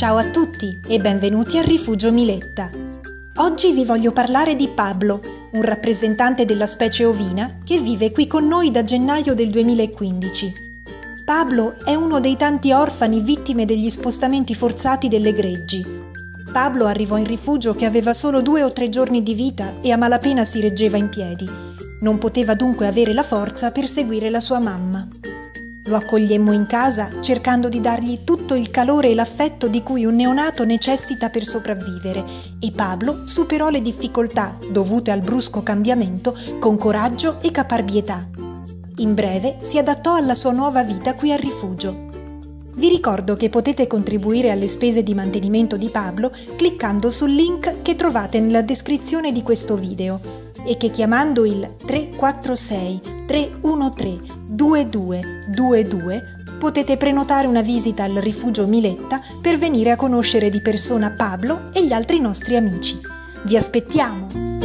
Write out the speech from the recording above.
Ciao a tutti e benvenuti al Rifugio Miletta. Oggi vi voglio parlare di Pablo, un rappresentante della specie ovina che vive qui con noi da gennaio del 2015. Pablo è uno dei tanti orfani vittime degli spostamenti forzati delle greggi. Pablo arrivò in rifugio che aveva solo due o tre giorni di vita e a malapena si reggeva in piedi. Non poteva dunque avere la forza per seguire la sua mamma. Lo accogliemmo in casa cercando di dargli tutto il calore e l'affetto di cui un neonato necessita per sopravvivere e Pablo superò le difficoltà dovute al brusco cambiamento con coraggio e caparbietà. In breve si adattò alla sua nuova vita qui al rifugio. Vi ricordo che potete contribuire alle spese di mantenimento di Pablo cliccando sul link che trovate nella descrizione di questo video e che chiamando il 346 313 2222 potete prenotare una visita al rifugio Miletta per venire a conoscere di persona Pablo e gli altri nostri amici. Vi aspettiamo!